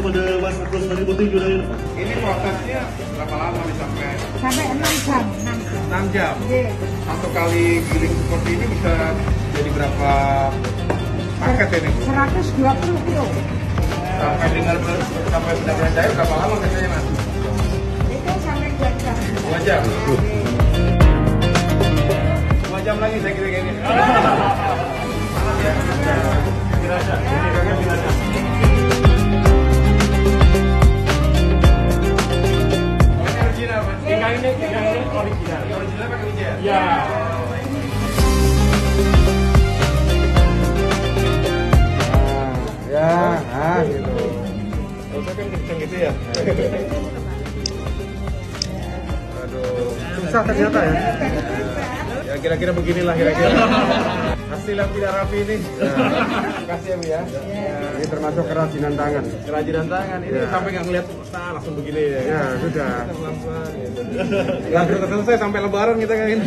kepada masyarakat Sari Putih juga ini prosesnya berapa lama nih sampai? Sampai 6 jam. 6 jam? Yeah. Satu kali giling seperti ini bisa jadi berapa paket ini? 120 kilo. Sampai dengan sampai benar-benar cair berapa lama biasanya Mas? Itu sampai 2 jam. 2 jam? Dua jam lagi saya kira-kira ini. Kira-kira. Ini, yang ini original. Ini original pakai wijen. Ya. Ya, ah gitu. Kalau kan kenceng gitu ya. Aduh, susah ternyata ya. Kira-kira beginilah kira-kira. Hasil yang tidak rapi ini. Terima kasih ya Bu ya. Ini termasuk kerajinan tangan. Kerajinan tangan ini Ya. sampai nggak ngeliat nah, langsung begini ya. Ya, sudah. Gitu. Terus selesai sampai lebaran kita kayak gini.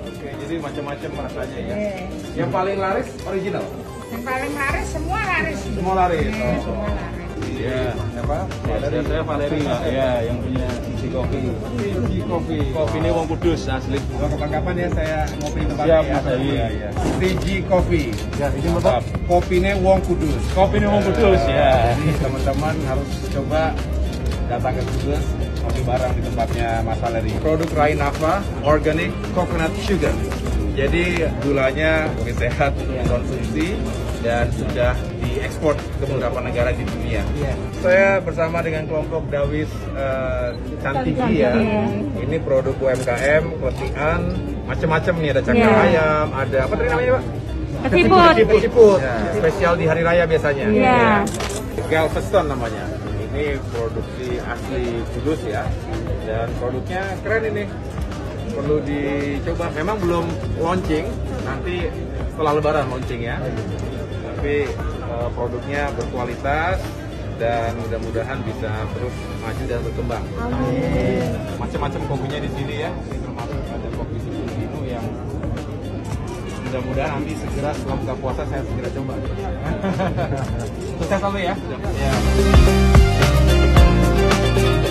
Oke, jadi macam-macam rasanya ya. Iya. Yang paling laris original. Yang paling laris semua laris. Semua laris. Iya, Oh. semua laris. Iya, apa? Ya, saya, Valeri Pak, ya yang punya isi kopi. Kopi. Kopi ini Wong Kudus asli. Kalau kapan-kapan ya saya ngopi di tempat Siap, ini ya. Mas Hadi. Iya, iya. Kopi. Ya, ini Mantap. Kopinya Wong Kudus. Wong Kudus ya. Jadi teman-teman harus coba datang ke Kudus kopi bareng di tempatnya Mas Valeri. Produk Rainava Organic Coconut Sugar. Jadi gulanya lebih sehat untuk dikonsumsi dan sudah diekspor ke beberapa negara di dunia. Saya bersama dengan kelompok Dawis Cantigi ya. Ini produk UMKM, keletian, macam-macam nih ada cakar Iya. ayam, ada apa tadi namanya Pak? Kesiput. Kesiput. Spesial di hari raya biasanya. Iya. Galveston namanya. Ini produksi asli Kudus ya. Dan produknya keren ini. Perlu dicoba. Memang belum launching. Nanti setelah lebaran launching ya. Tapi eh, produknya berkualitas dan mudah-mudahan bisa terus maju dan berkembang. Macam-macam kopinya di sini ya. Termasuk ada kopi susu Dino yang mudah-mudahan nanti segera setelah buka puasa saya segera coba. Sukses selalu ya. ya.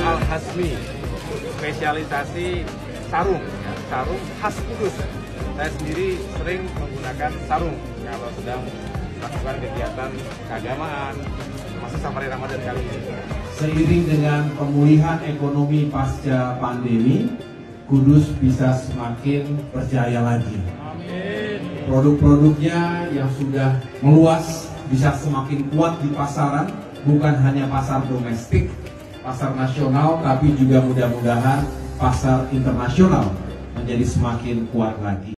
Al Hasmi, spesialisasi sarung, ya. sarung khas kudus. Saya sendiri sering menggunakan sarung kalau sedang melakukan kegiatan keagamaan, termasuk safari Ramadan kali ini. Seiring dengan pemulihan ekonomi pasca pandemi, Kudus bisa semakin berjaya lagi. Produk-produknya yang sudah meluas bisa semakin kuat di pasaran, bukan hanya pasar domestik, pasar nasional, tapi juga mudah-mudahan pasar internasional menjadi semakin kuat lagi.